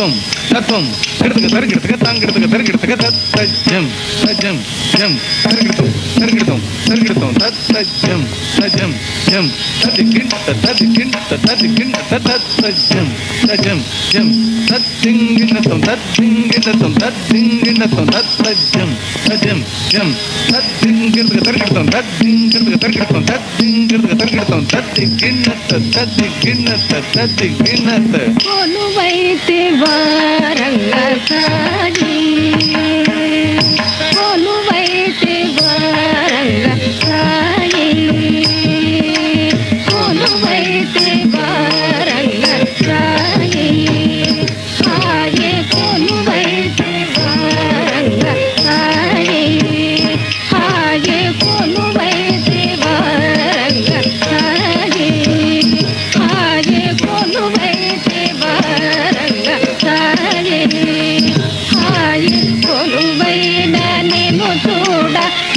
தத்துவம் தத்துவம் கிடத்துக்கு தருக்கிறதுக்கு தாங்கிறதுக்கு தருக்கிறதுக்கு தஜம் தஜம் ஜம் தருக்கிறதும் தருக்கிறதும் தருகிறோம் தத்தஜம் தஜம் ஜம் தது கிண்ட தது கிண்ட தது கிண்ட தத்தஜம் தஜம் ஜம். தத்திங்கிணத்தம் தத்திங்கிணத்தம் தத்திங்கிணத்தம் தத்தஜம் தஜம் ஜம். தத்திங்கிறதுக்கு தருகிறோம் தத்திங்கிறதுக்கு தருகிறோம் தத்திங்கிறதுக்கு தருகிறோம் தத்தி கிண்ணத்த தத்தி கிண்ணத்த தத்தி கிண்ணத்த வைத்து வாரங்க சாஜி.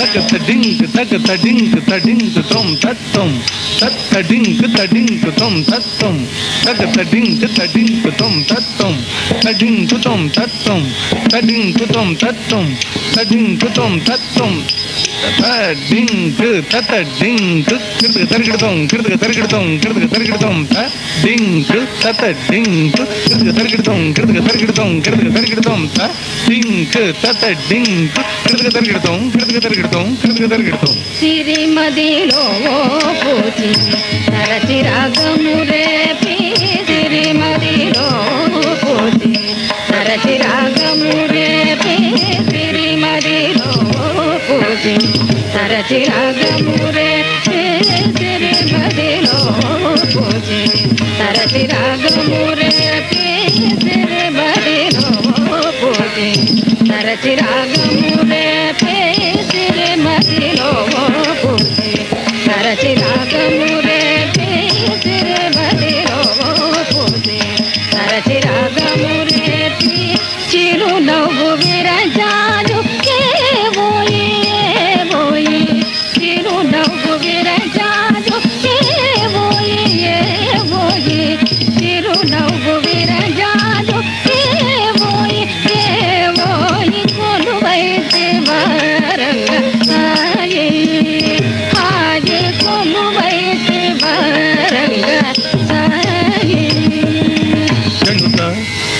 तक तडिंग तक तडिंग तडिंग तुम तत् तुम तक तडिंग तडिंग तुम तत् तुम तक तडिंग तडिंग तुम तत् तुम तडिंग तुम तत् तुम तडिंग तुम तत् तुम तडिंग तुम तत् तुम తం తత్తం తత్ తడింగ్ తడింగ్ తం తత్తం తక తడింగ్ తడింగ్ తం తత్తం తడింగ్ తం తత్తం తడింగ్ తం తత్తం తడింగ్ తం తత్తం తడింగ్ తత డింగ్ కిడతక తరిగిడతాం కిడతక తరిగిడతాం కిడతక తరిగిడతాం డింగ్ తత తరచి రాగము రేపి సిరిమదిలో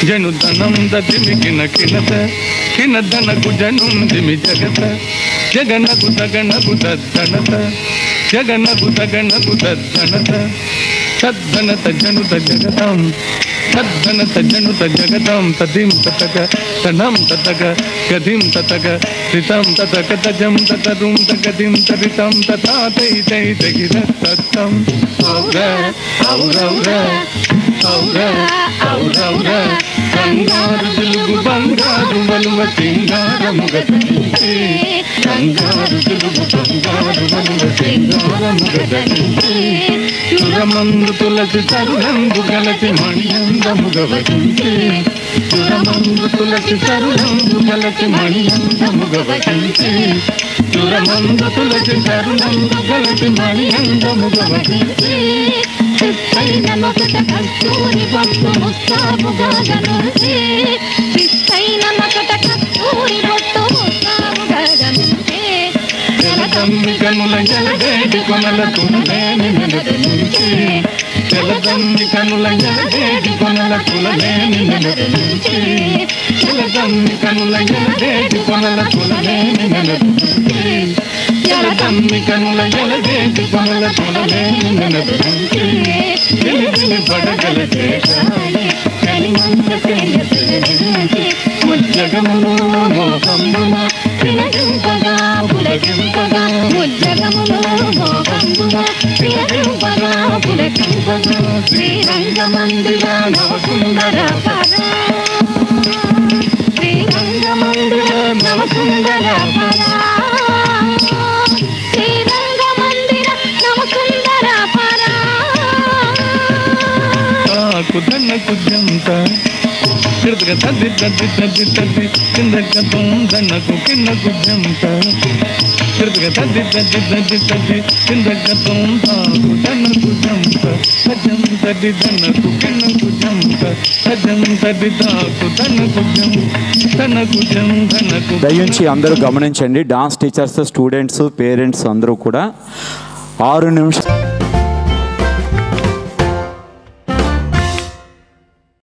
జనుదనం దదిమి కిన కినత కినదనకు జనుం దిమి జగత జగనకు తగనకు దద్దనత జగనకు తగనకు దద్దనత తద్దనత జనుత జగతాం తద్దనత జనుత జగతాం తదిం తతక తనం తతక గదిం తతక రితం తతక తజం తగదిం తరితం తతా తై తై తగిర తత్తం ఔర ఔరౌర ఔర ఔరౌర బంగారు తెలుగు బంగారు వలువ సింగారము గదించి బంగారు తెలుగు బంగారు వలువ సింగారము సురమందు తులసి తరుణంబు గలసి మణియందము సురమందు తులసి తరుణంబు గలసి మణియందము గవచించి సురమందు తులసి తరుణంబు గలసి మణియందముగవచించి చిత్తైన మకుట కస్తూరి పట్టు ముస్తాబుగా గనుంచి చిత్తైన మకుట కస్తూరి పట్టు ముస్తాబుగా గనుంచి జలదమ్మి కనుల జలదేటి కొనల తులలేని నెలది నుంచి కనుల జలదేటి కొనల కులలేని నెలది నుంచి కనుల జలదేటి కొనల కులలేని నెలది నుంచి కనుల జలదేటి కొనల కులలేని నెలది నుంచి తెలివిని పడగల చేశాయి కలిమంద తెలియసి రంగమందుల నవసుందర పద శ్రీ రంగమందుల నవసుందర పద ధనకు జంతా కిడతక తది తది తది తది కిందక తుం దనకు కిన్నకు జంత కిడతక తది తది తది తది కిందక తుం తనకు దనకు జంత సజం తది తనకు కిన్నకు జంత సజం తది తాకు తనకు జం తనకు జం దయించి అందరూ గమనించండి డాన్స్ టీచర్స్ స్టూడెంట్స్ పేరెంట్స్ అందరూ కూడా ఆరు నిమిషాలు